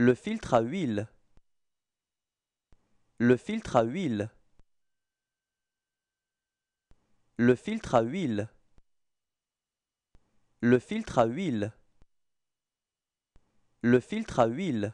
Le filtre à huile. Le filtre à huile. Le filtre à huile. Le filtre à huile. Le filtre à huile.